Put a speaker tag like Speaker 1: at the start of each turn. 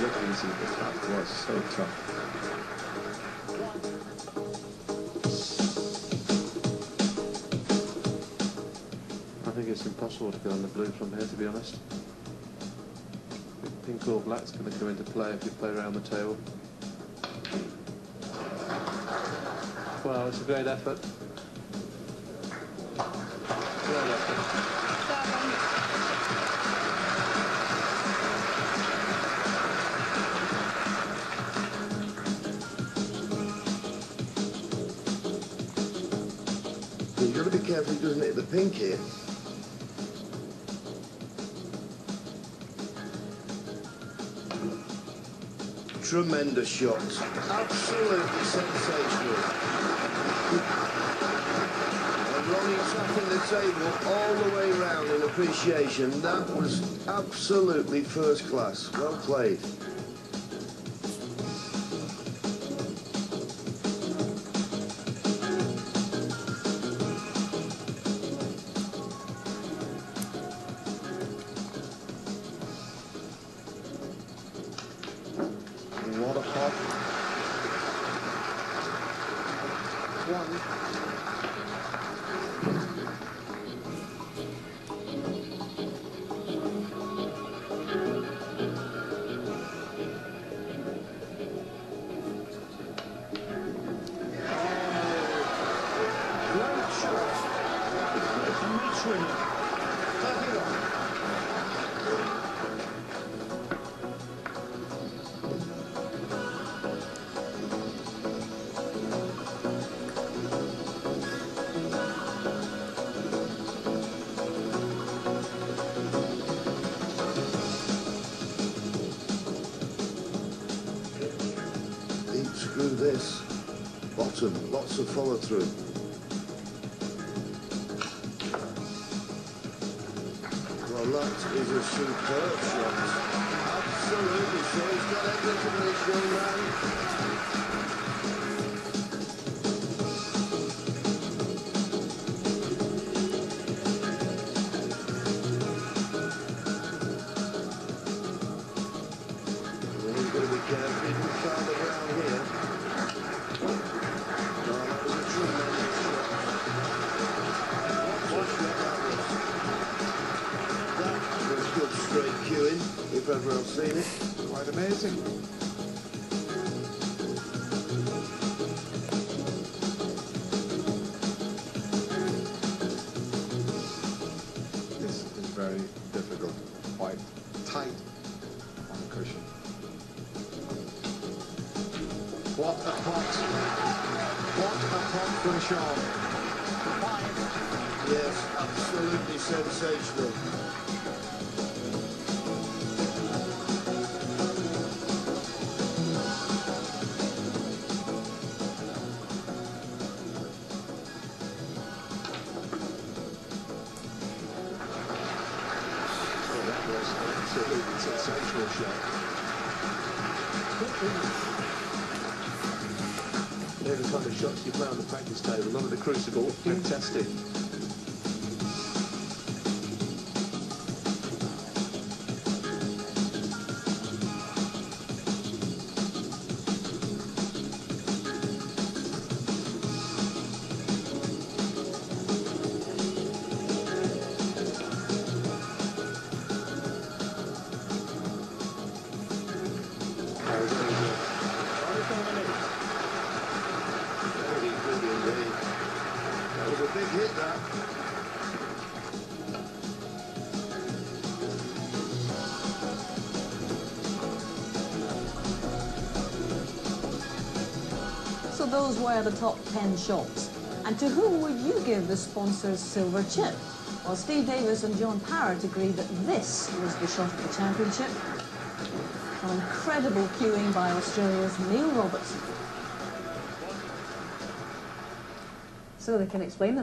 Speaker 1: was so tough. I think it's impossible to go on the blue from here, to be honest. Pink or black's going to come into play if you play around the table. Well, it's a great effort. Great effort.
Speaker 2: Careful doesn't hit the pink here. Tremendous shot. Absolutely sensational. And Ronnie tapping the table all the way round in appreciation. That was absolutely first class. Well played.
Speaker 1: One.
Speaker 2: Great Screw this. Bottom, lots of follow through. Well, that is a superb shot. Absolutely, so he's got everything this young man. If ever seen it.
Speaker 1: Quite amazing.
Speaker 3: This is very difficult, quite tight on the cushion. What a pot! What a pot from Sean.
Speaker 2: Yes, absolutely sensational.
Speaker 3: Oh, that was an absolutely sensational shot.
Speaker 1: Kind of shots you play on the practice table, not at the crucible. Fantastic.
Speaker 4: Those were the top 10 shots. And to whom would you give the sponsor's silver chip? Well, Steve Davis and John Parrott agreed that this was the shot of the championship. An incredible cueing by Australia's Neil Robertson. So they can explain them.